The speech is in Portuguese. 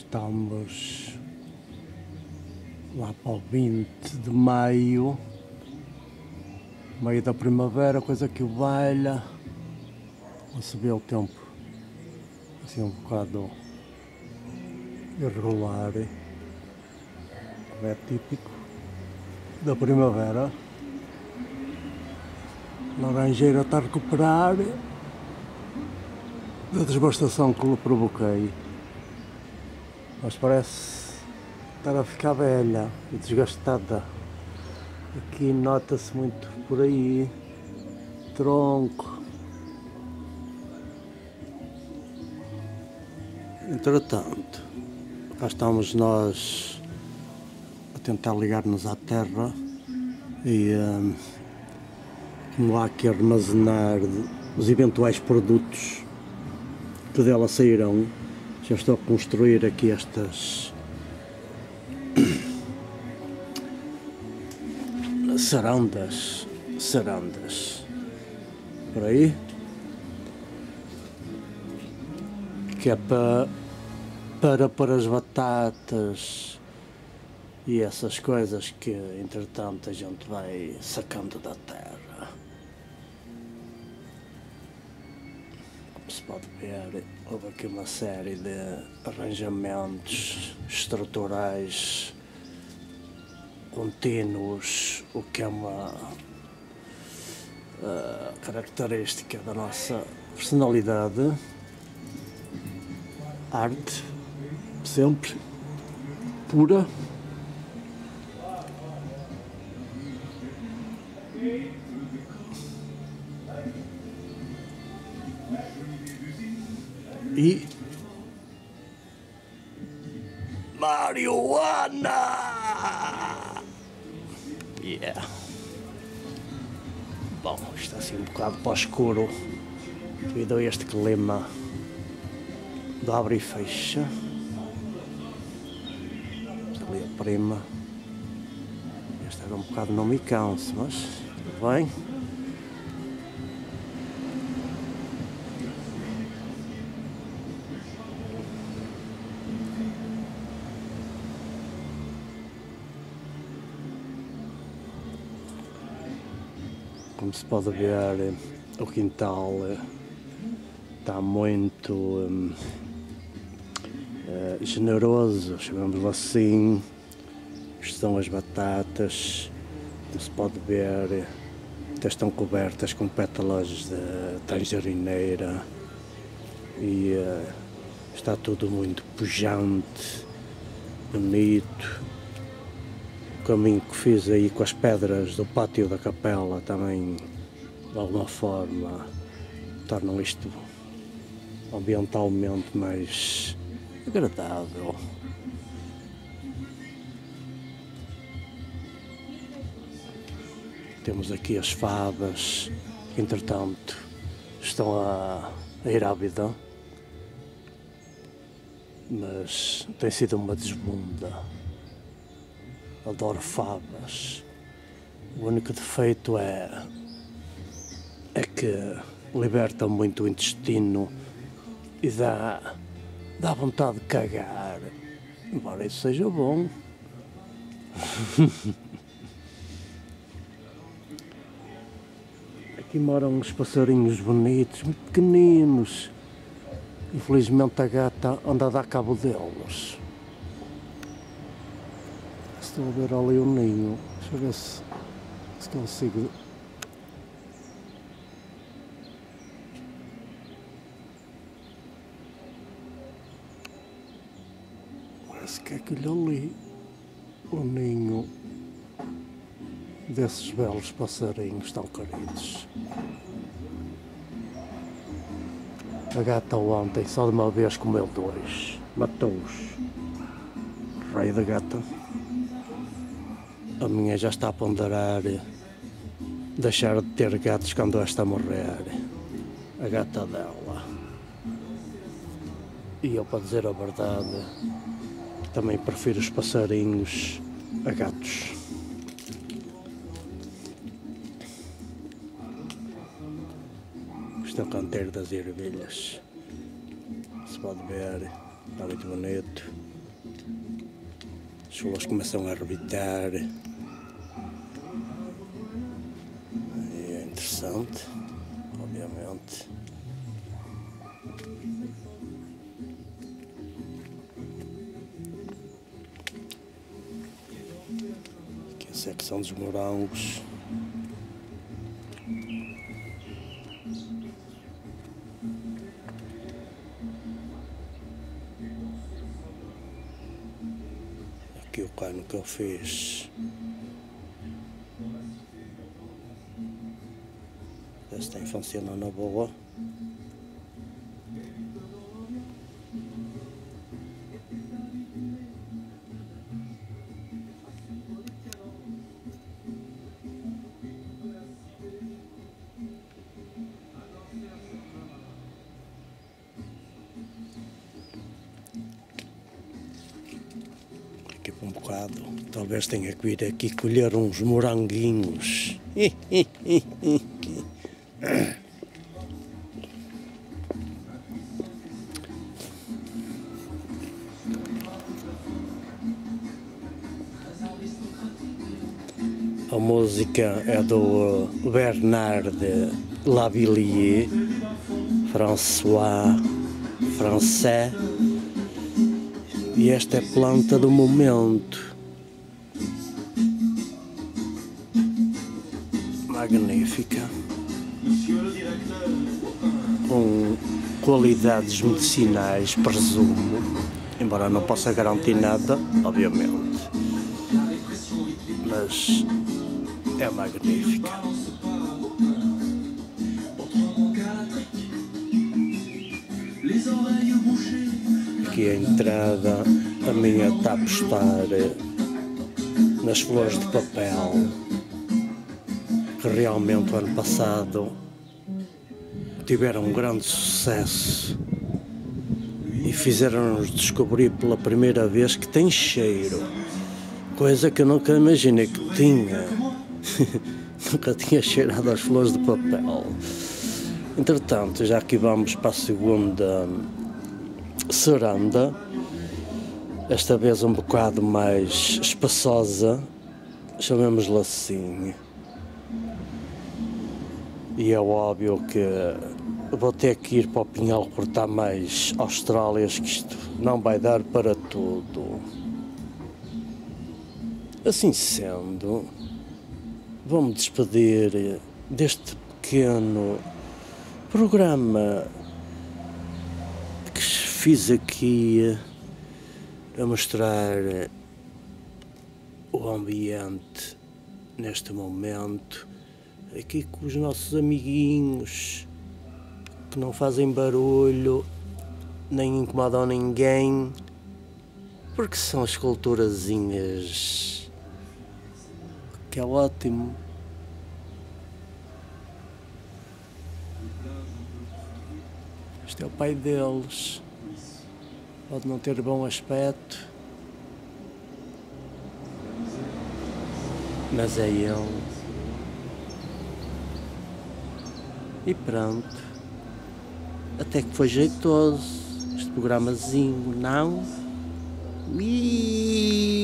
Estamos lá para o 20 de maio, meio da primavera, coisa que o baila. A subir o tempo assim um bocado irregular, é típico da primavera. Laranjeira está a recuperar da devastação que lhe provoquei. Mas parece estar a ficar velha e desgastada. Aqui nota-se muito por aí. Tronco. Entretanto, cá estamos nós a tentar ligar-nos à terra e um, como há que armazenar os eventuais produtos que dela sairão estou a construir aqui estas sarandas, sarandas, por aí, que é para, para pôr as batatas e essas coisas que entretanto a gente vai sacando da terra. Pode ver, houve aqui uma série de arranjamentos estruturais contínuos, o que é uma uh, característica da nossa personalidade. Arte, sempre pura. E marihuana. Yeah. Bom, está assim um bocado para o escuro devido a este clima de abre e fecha. Ali a prima. Este era um bocado não me canso, mas tudo bem. Como se pode ver, o quintal está eh, muito um, uh, generoso, chamamos assim. Estão as batatas, como se pode ver, até estão cobertas com pétalas de tangerineira e uh, está tudo muito pujante, bonito caminho que fiz aí com as pedras do pátio da capela também, de alguma forma, tornam isto ambientalmente mais agradável. Temos aqui as fadas, que entretanto estão a, a ir à vida, mas tem sido uma desbunda adoro favas. O único defeito é, é que liberta muito o intestino e dá, dá vontade de cagar. Embora isso seja bom. Aqui moram uns passarinhos bonitos, muito pequeninos. Infelizmente a gata anda a dar cabo deles. Estou a ver ali um ninho. Deixa eu ver se, se consigo. Parece que é aquele ali. O ninho desses belos passarinhos tão queridos. A gata ontem, só de uma vez, comeu dois. Matou-os. Rei da gata. A minha já está a ponderar deixar de ter gatos quando esta morrer. A gata dela. E eu, para dizer a verdade, também prefiro os passarinhos a gatos. Este é o canteiro das ervilhas. Se pode ver, está muito bonito. As flores começam a orbitar. Interessante, obviamente. Aqui a secção dos morangos. Aqui o cano que eu fiz. Tem funcionando na boa. um bocado. Talvez tenha que vir aqui colher uns moranguinhos. A música é do Bernard Lavillier, François Français. E esta é planta do momento. Magnífica. Com qualidades medicinais, presumo. Embora não possa garantir nada, obviamente. Mas é magnífica. Aqui a entrada, a minha apostar nas flores de papel, que realmente o ano passado tiveram um grande sucesso e fizeram-nos descobrir pela primeira vez que tem cheiro, coisa que eu nunca imaginei que tinha. nunca tinha cheirado as flores de papel. Entretanto, já aqui vamos para a segunda ceranda, esta vez um bocado mais espaçosa, chamemos-la assim. E é óbvio que vou ter que ir para o Pinhal cortar mais Austrálias, que isto não vai dar para tudo. Assim sendo, vou-me despedir deste pequeno programa que fiz aqui a mostrar o ambiente neste momento, aqui com os nossos amiguinhos que não fazem barulho, nem incomodam ninguém, porque são esculturazinhas que é ótimo. Este é o pai deles. Pode não ter bom aspecto, mas é ele. E pronto. Até que foi jeitoso este programazinho, não? Ih!